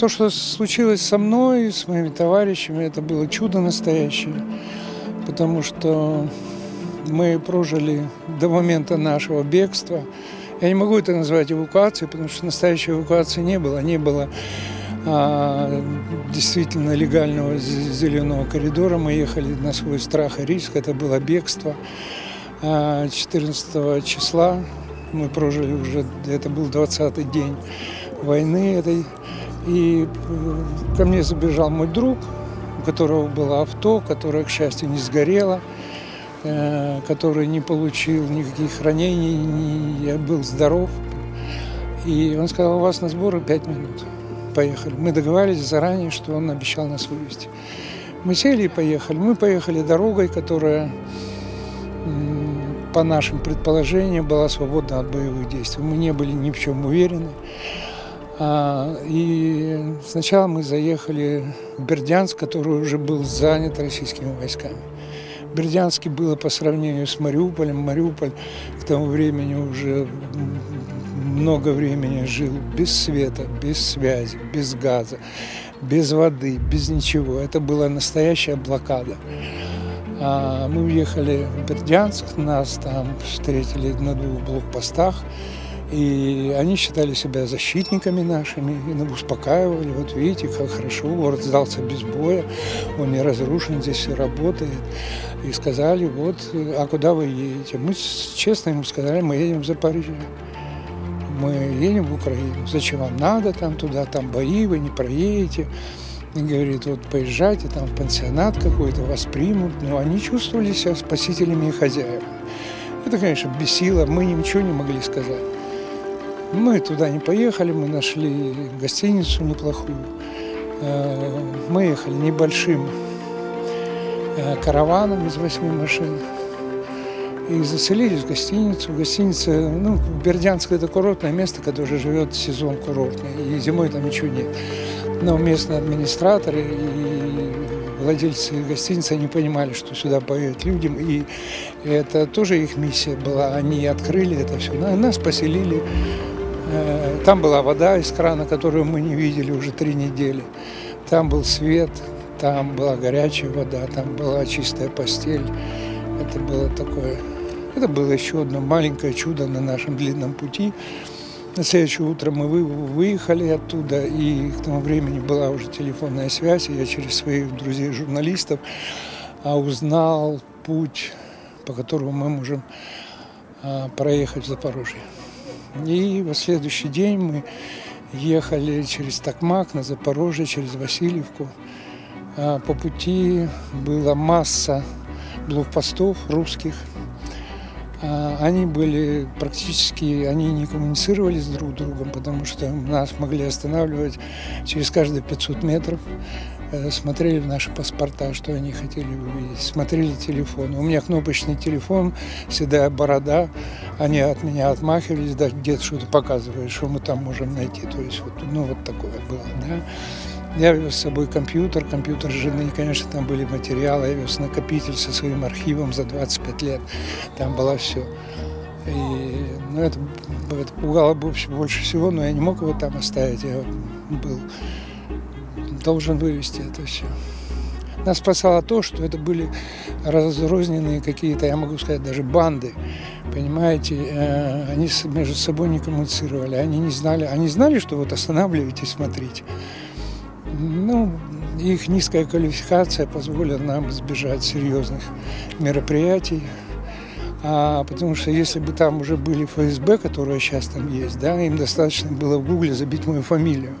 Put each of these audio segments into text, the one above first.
То, что случилось со мной, с моими товарищами, это было чудо настоящее, потому что мы прожили до момента нашего бегства. Я не могу это назвать эвакуацией, потому что настоящей эвакуации не было. Не было а, действительно легального зеленого коридора. Мы ехали на свой страх и риск. Это было бегство. 14 а, числа мы прожили уже, это был 20-й день войны этой. И э, ко мне забежал мой друг, у которого было авто, которое, к счастью, не сгорело, э, который не получил никаких ранений, не, я был здоров. И он сказал, у вас на сборы 5 минут. Поехали. Мы договаривались заранее, что он обещал нас вывести. Мы сели и поехали. Мы поехали дорогой, которая по нашим предположениям, была свободна от боевых действий. Мы не были ни в чем уверены. А, и сначала мы заехали в Бердянск, который уже был занят российскими войсками. Бердянске было по сравнению с Мариуполем. Мариуполь к тому времени уже много времени жил без света, без связи, без газа, без воды, без ничего. Это была настоящая блокада. А, мы уехали в Бердянск, нас там встретили на двух блокпостах, и они считали себя защитниками нашими, и успокаивали, вот видите, как хорошо, город сдался без боя, он не разрушен, здесь все работает. И сказали, вот, а куда вы едете? Мы честно ему сказали, мы едем в Запорожье. Мы едем в Украину. Зачем вам надо там туда, там бои, вы не проедете и говорит, вот поезжайте там в пансионат какой-то, вас примут. Но они чувствовали себя спасителями и хозяевами. Это, конечно, бесило, мы ничего не могли сказать. Мы туда не поехали, мы нашли гостиницу неплохую. Э, мы ехали небольшим э, караваном из восьми машин и заселились в гостиницу. Гостиница, ну, Бердянск – это курортное место, которое живет сезон курортный, и зимой там ничего нет. Но местные администраторы и владельцы гостиницы, они понимали, что сюда поют людям, и это тоже их миссия была. Они открыли это все, нас поселили. Там была вода из крана, которую мы не видели уже три недели. Там был свет, там была горячая вода, там была чистая постель. Это было такое это было еще одно маленькое чудо на нашем длинном пути. На следующее утро мы выехали оттуда, и к тому времени была уже телефонная связь, и я через своих друзей-журналистов а, узнал путь, по которому мы можем а, проехать в Запорожье. И в следующий день мы ехали через Токмак на Запорожье, через Васильевку. А, по пути была масса блокпостов русских – а, они были практически, они не коммуницировали с друг другом, потому что нас могли останавливать через каждые 500 метров, смотрели в наши паспорта, что они хотели увидеть, смотрели телефон. У меня кнопочный телефон, седая борода, они от меня отмахивались, да, где-то что-то показывают, что мы там можем найти. То есть вот, ну, вот такое было, да. Я вез с собой компьютер, компьютер жены, конечно, там были материалы, я вез накопитель со своим архивом за 25 лет, там было все. И, ну, это, это пугало больше, больше всего, но я не мог его там оставить, я был должен вывести это все. Нас спасало то, что это были разрозненные какие-то, я могу сказать, даже банды. Понимаете, э, они между собой не коммуницировали, они не знали, они знали, что вот останавливайтесь, смотрите. Ну, их низкая квалификация позволила нам избежать серьезных мероприятий. А, потому что если бы там уже были ФСБ, которые сейчас там есть, да, им достаточно было в Гугле забить мою фамилию.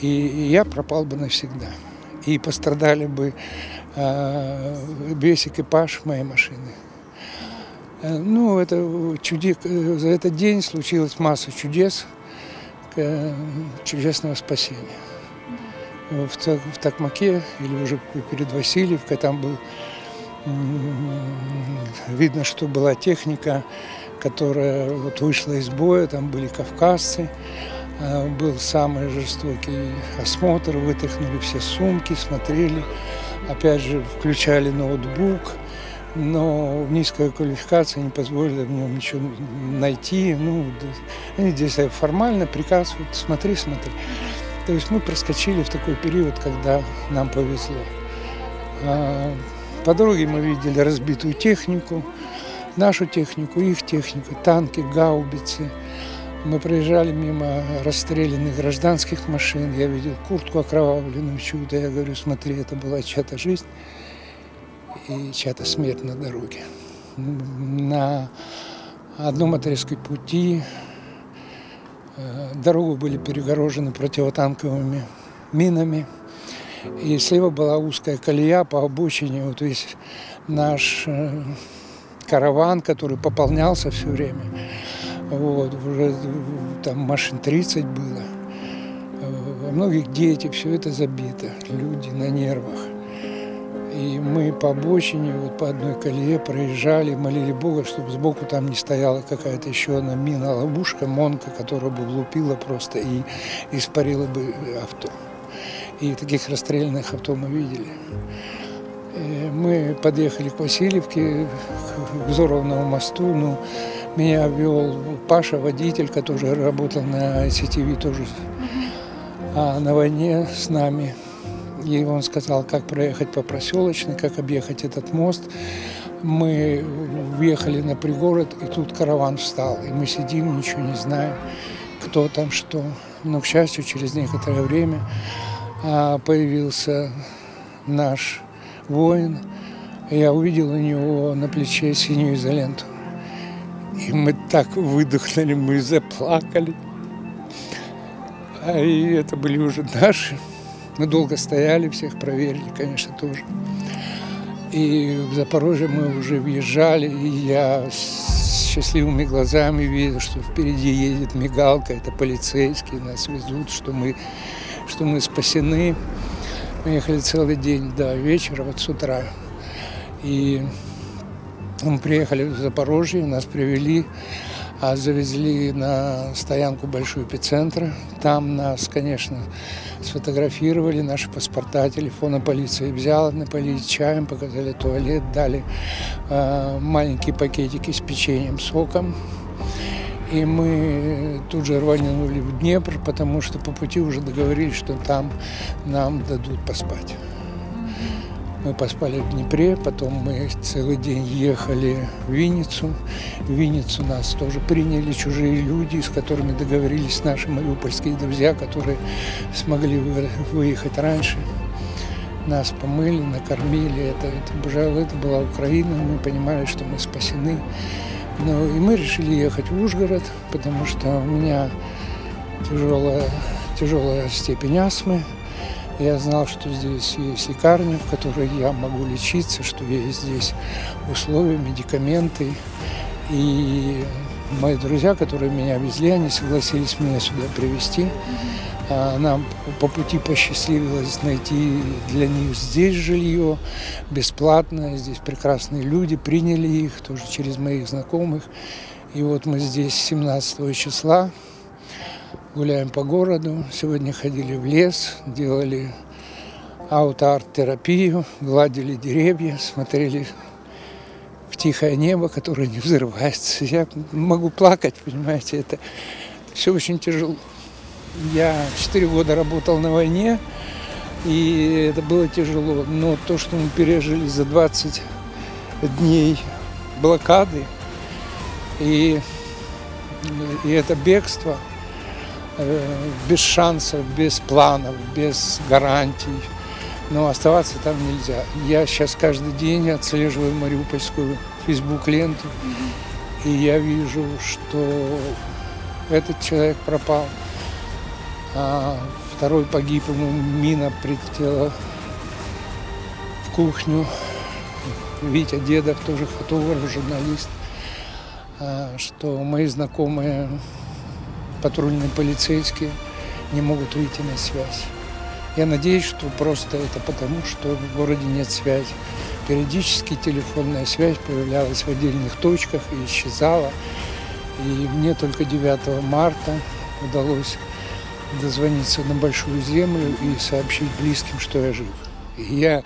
И, я пропал бы навсегда. И пострадали бы а, весь экипаж моей машины. Э, ну, это чуде... за этот день случилась масса чудес, чудесного спасения в, в Токмаке или уже перед Васильевкой. Там был видно, что была техника, которая вот вышла из боя, там были кавказцы, был самый жестокий осмотр, вытряхнули все сумки, смотрели, опять же включали ноутбук, но низкая квалификация не позволила в нем ничего найти. Ну, здесь формально приказ, вот смотри, смотри. То есть мы проскочили в такой период, когда нам повезло. А, по дороге мы видели разбитую технику, нашу технику, их технику, танки, гаубицы. Мы проезжали мимо расстрелянных гражданских машин. Я видел куртку окровавленную чудо. Я говорю, смотри, это была чья-то жизнь и чья-то смерть на дороге. На одном отрезке пути э, дорогу были перегорожены противотанковыми минами. И слева была узкая колея по обочине. Вот весь наш э, караван, который пополнялся все время. Вот, уже там машин 30 было. Во многих дети, все это забито, люди на нервах. И мы по обочине, вот по одной колее проезжали, молили Бога, чтобы сбоку там не стояла какая-то еще одна мина-ловушка, монка, которая бы влупила просто и испарила бы авто. И таких расстрелянных авто мы видели. И мы подъехали к Васильевке, к Взоровному мосту. Ну, меня вел Паша, водитель, который работал на ICTV тоже а на войне с нами. И он сказал, как проехать по проселочной, как объехать этот мост. Мы въехали на пригород, и тут караван встал. И мы сидим, ничего не знаем, кто там, что. Но, к счастью, через некоторое время а, появился наш воин. Я увидел у него на плече синюю изоленту. И мы так выдохнули, мы заплакали. А и это были уже наши. Мы долго стояли, всех проверили, конечно, тоже. И в Запорожье мы уже въезжали, и я с счастливыми глазами видел, что впереди едет мигалка, это полицейские, нас везут, что мы, что мы спасены. Мы ехали целый день до вечера, вот с утра. И мы приехали в Запорожье, нас привели а завезли на стоянку большую эпицентра. Там нас, конечно, сфотографировали, наши паспорта, телефоны полиции взяла, напоили чаем, показали туалет, дали э, маленькие пакетики с печеньем, соком. И мы тут же рванули в Днепр, потому что по пути уже договорились, что там нам дадут поспать. Мы поспали в Днепре, потом мы целый день ехали в Винницу. В Винницу нас тоже приняли чужие люди, с которыми договорились наши мариупольские друзья, которые смогли выехать раньше. Нас помыли, накормили. Это, это, это была Украина, мы понимали, что мы спасены. Но и мы решили ехать в Ужгород, потому что у меня тяжелая, тяжелая степень астмы. Я знал, что здесь есть лекарня, в которой я могу лечиться, что есть здесь условия, медикаменты. И мои друзья, которые меня везли, они согласились меня сюда привезти. А нам по пути посчастливилось найти для них здесь жилье бесплатно. Здесь прекрасные люди, приняли их тоже через моих знакомых. И вот мы здесь 17 числа гуляем по городу. Сегодня ходили в лес, делали аутоарт-терапию, гладили деревья, смотрели в тихое небо, которое не взрывается. Я могу плакать, понимаете, это все очень тяжело. Я четыре года работал на войне, и это было тяжело. Но то, что мы пережили за 20 дней блокады, и, и это бегство – без шансов, без планов, без гарантий. Но оставаться там нельзя. Я сейчас каждый день отслеживаю мариупольскую фейсбук-ленту, и я вижу, что этот человек пропал, а второй погиб, ему мина прилетела в кухню. Витя Дедов, тоже фотограф, журналист, а, что мои знакомые патрульные полицейские не могут выйти на связь. Я надеюсь, что просто это потому, что в городе нет связи. Периодически телефонная связь появлялась в отдельных точках и исчезала. И мне только 9 марта удалось дозвониться на Большую Землю и сообщить близким, что я жив. И я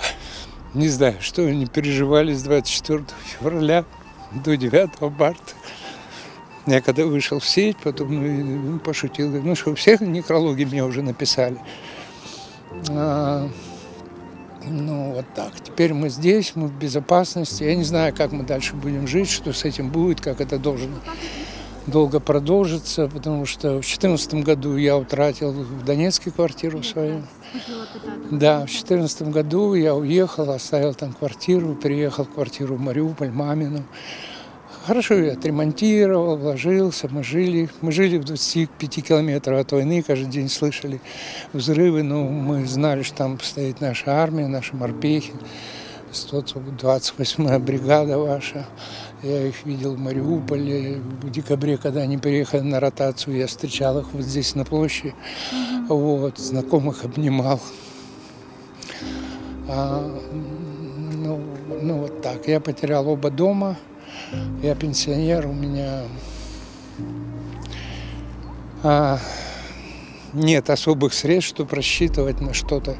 не знаю, что они переживали с 24 февраля до 9 марта. Я когда вышел в сеть, потом ну, пошутил, ну что, всех некрологи мне уже написали. А, ну, вот так. Теперь мы здесь, мы в безопасности. Я не знаю, как мы дальше будем жить, что с этим будет, как это должно долго продолжится, потому что в 2014 году я утратил в Донецке квартиру свою. Да, в 2014 году я уехал, оставил там квартиру, переехал в квартиру в Мариуполь, мамину. Хорошо я отремонтировал, вложился, мы жили. Мы жили в 25 километрах от войны, каждый день слышали взрывы, но мы знали, что там стоит наша армия, наши морпехи, 128-я бригада ваша. Я их видел в Мариуполе в декабре, когда они приехали на ротацию. Я встречал их вот здесь на площади. Вот, знакомых обнимал. А, ну, ну вот так. Я потерял оба дома. Я пенсионер, у меня а, нет особых средств, чтобы рассчитывать на что-то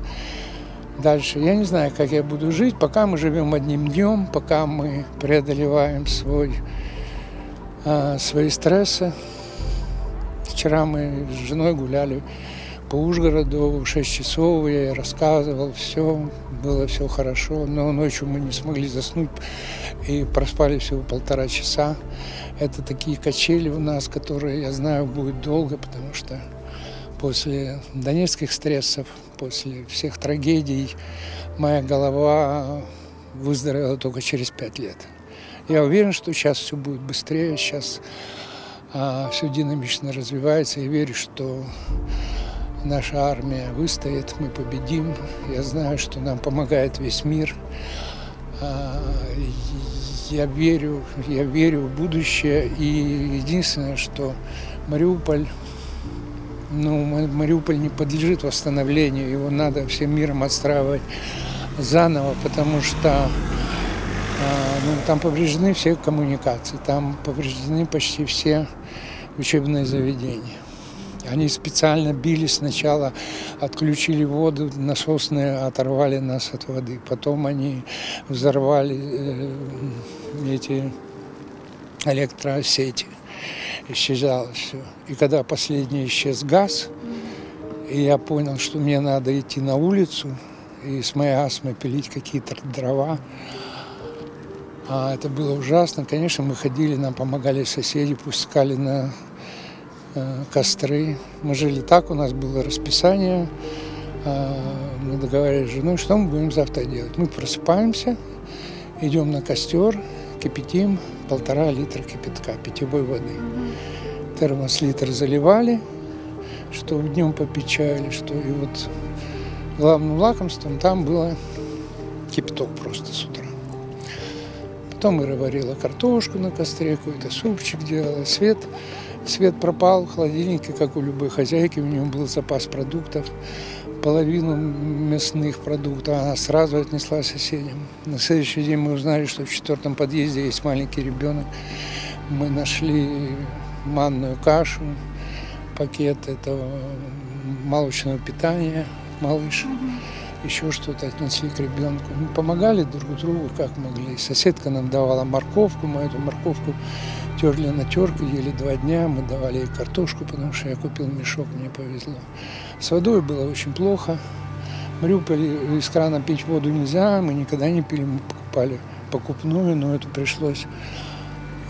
дальше. Я не знаю, как я буду жить, пока мы живем одним днем, пока мы преодолеваем свой, а, свои стрессы. Вчера мы с женой гуляли по Ужгороду в 6 часов, я ей рассказывал все, было все хорошо, но ночью мы не смогли заснуть и проспали всего полтора часа. Это такие качели у нас, которые, я знаю, будут долго, потому что после донецких стрессов, после всех трагедий, моя голова выздоровела только через пять лет. Я уверен, что сейчас все будет быстрее, сейчас а, все динамично развивается. Я верю, что наша армия выстоит, мы победим. Я знаю, что нам помогает весь мир. А, я верю, я верю в будущее. И единственное, что Мариуполь, ну, Мариуполь не подлежит восстановлению, его надо всем миром отстраивать заново, потому что а, ну, там повреждены все коммуникации, там повреждены почти все учебные заведения. Они специально били сначала, отключили воду, насосные оторвали нас от воды. Потом они взорвали э, эти электросети. Исчезало все. И когда последний исчез газ, и я понял, что мне надо идти на улицу и с моей астмой пилить какие-то дрова, а это было ужасно. Конечно, мы ходили, нам помогали соседи, пускали на костры. Мы жили так, у нас было расписание. Э, мы договаривались с женой, что мы будем завтра делать. Мы просыпаемся, идем на костер, кипятим полтора литра кипятка, питьевой воды. Термос литр заливали, что днем или что. И вот главным лакомством там было кипяток просто с утра. Потом Ира варила картошку на костре, какой-то супчик делала, свет Свет пропал в холодильнике, как у любой хозяйки, у нее был запас продуктов. Половину мясных продуктов она сразу отнесла соседям. На следующий день мы узнали, что в четвертом подъезде есть маленький ребенок. Мы нашли манную кашу, пакет этого молочного питания, малыш, еще что-то отнесли к ребенку. Мы помогали друг другу, как могли. Соседка нам давала морковку, мы эту морковку терли на терку, ели два дня, мы давали ей картошку, потому что я купил мешок, мне повезло. С водой было очень плохо. Мариуполе из крана пить воду нельзя, мы никогда не пили, мы покупали покупную, но это пришлось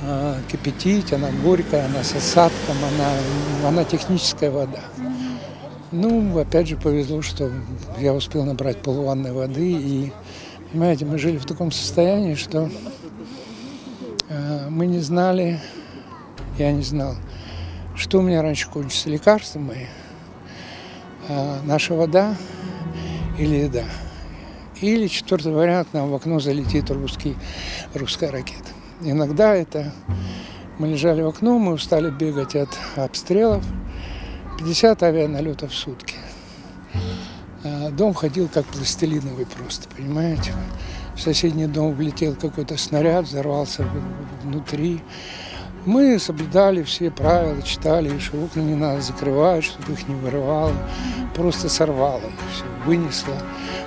а, кипятить, она горькая, она с осадком, она, она техническая вода. Ну, опять же, повезло, что я успел набрать полванной воды, и, понимаете, мы жили в таком состоянии, что Э, мы не знали, я не знал, что у меня раньше кончится, лекарства мои, а наша вода или еда. Или четвертый вариант, нам в окно залетит русский, русская ракета. Иногда это мы лежали в окно, мы устали бегать от обстрелов. 50 авианалетов в сутки. А дом ходил как пластилиновый просто, понимаете? в соседний дом влетел какой-то снаряд, взорвался внутри. Мы соблюдали все правила, читали, что окна не надо закрывать, чтобы их не вырывало. Просто сорвало их все, вынесло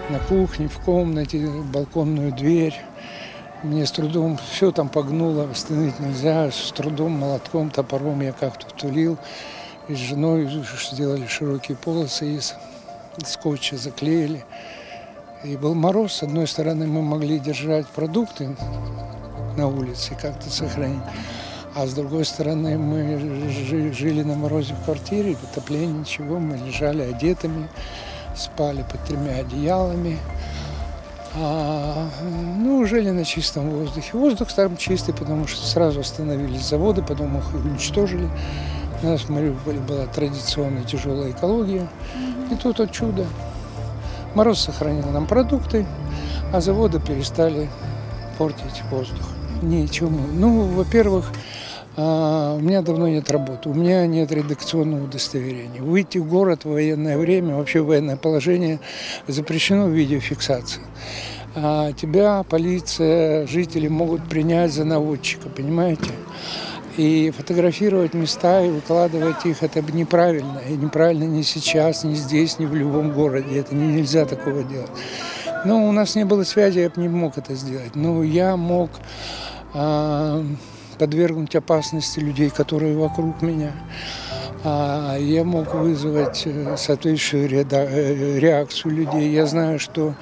на кухне, в комнате, балконную дверь. Мне с трудом все там погнуло, восстановить нельзя. С трудом, молотком, топором я как-то втулил. И с женой сделали широкие полосы из скотча, заклеили. И был мороз. С одной стороны, мы могли держать продукты на улице, как-то сохранить. А с другой стороны, мы жили на морозе в квартире, отопления ничего, мы лежали одетыми, спали под тремя одеялами. А, ну, жили на чистом воздухе. Воздух там чистый, потому что сразу остановились заводы, потом их уничтожили. У нас в Мариуполе была традиционная тяжелая экология. И тут вот чудо. Мороз сохранил нам продукты, а заводы перестали портить воздух. Ничему. Ну, во-первых, а, у меня давно нет работы, у меня нет редакционного удостоверения. Выйти в город в военное время, вообще военное положение запрещено в видеофиксации. А тебя полиция, жители могут принять за наводчика, понимаете? И фотографировать места и выкладывать их, это неправильно. И неправильно ни сейчас, ни здесь, ни в любом городе. Это не, нельзя такого делать. Но у нас не было связи, я бы не мог это сделать. Но я мог а, подвергнуть опасности людей, которые вокруг меня. А я мог вызвать э, соответствующую э, реакцию людей. Я знаю, что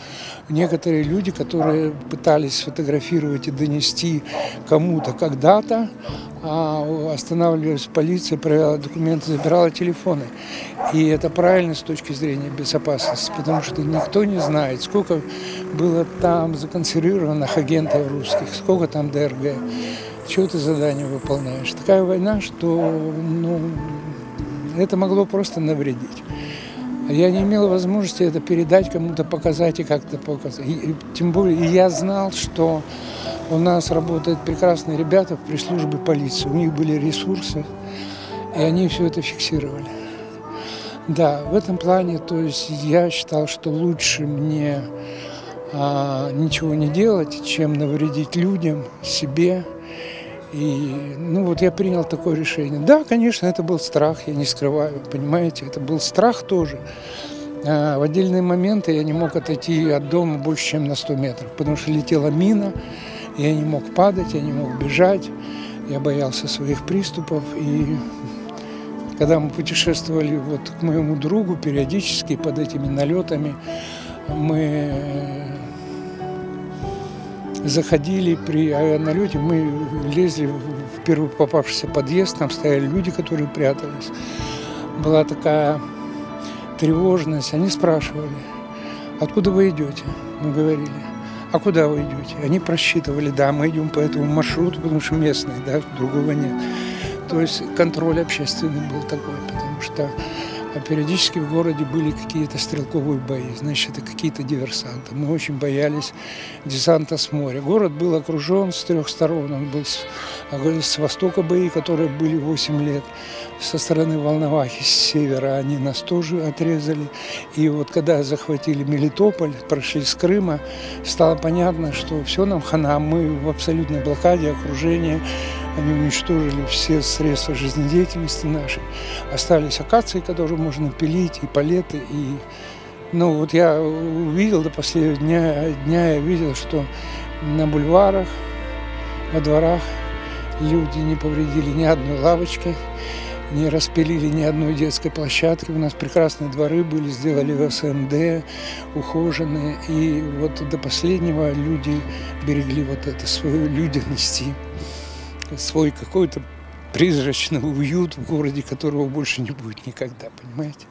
некоторые люди, которые пытались сфотографировать и донести кому-то когда-то, а останавливалась полиция, проверяла документы, забирала телефоны. И это правильно с точки зрения безопасности, потому что никто не знает, сколько было там законсервированных агентов русских, сколько там ДРГ чего ты задание выполняешь. Такая война, что ну, это могло просто навредить. Я не имел возможности это передать, кому-то показать и как-то показать. И, тем более я знал, что у нас работают прекрасные ребята в пресс-службе полиции. У них были ресурсы, и они все это фиксировали. Да, в этом плане, то есть я считал, что лучше мне а, ничего не делать, чем навредить людям, себе и, ну, вот я принял такое решение. Да, конечно, это был страх, я не скрываю, понимаете, это был страх тоже. А в отдельные моменты я не мог отойти от дома больше, чем на 100 метров, потому что летела мина, я не мог падать, я не мог бежать, я боялся своих приступов. И когда мы путешествовали вот к моему другу периодически под этими налетами, мы заходили при аэроналете, мы лезли в первый попавшийся подъезд, там стояли люди, которые прятались. Была такая тревожность, они спрашивали, откуда вы идете? Мы говорили, а куда вы идете? Они просчитывали, да, мы идем по этому маршруту, потому что местные, да, другого нет. То есть контроль общественный был такой, потому что а периодически в городе были какие-то стрелковые бои, значит, это какие-то диверсанты. Мы очень боялись десанта с моря. Город был окружен с трех сторон. Он был с, с востока бои, которые были 8 лет, со стороны Волновахи, с севера они нас тоже отрезали. И вот когда захватили Мелитополь, прошли с Крыма, стало понятно, что все нам хана, мы в абсолютной блокаде окружения, они уничтожили все средства жизнедеятельности нашей. Остались акации, которые можно пилить, и палеты, и... Ну, вот я увидел до последнего дня, дня я видел, что на бульварах, во дворах люди не повредили ни одной лавочки, не распилили ни одной детской площадки. У нас прекрасные дворы были, сделали в СМД, ухоженные. И вот до последнего люди берегли вот это свою людяности свой какой-то призрачный уют в городе, которого больше не будет никогда, понимаете?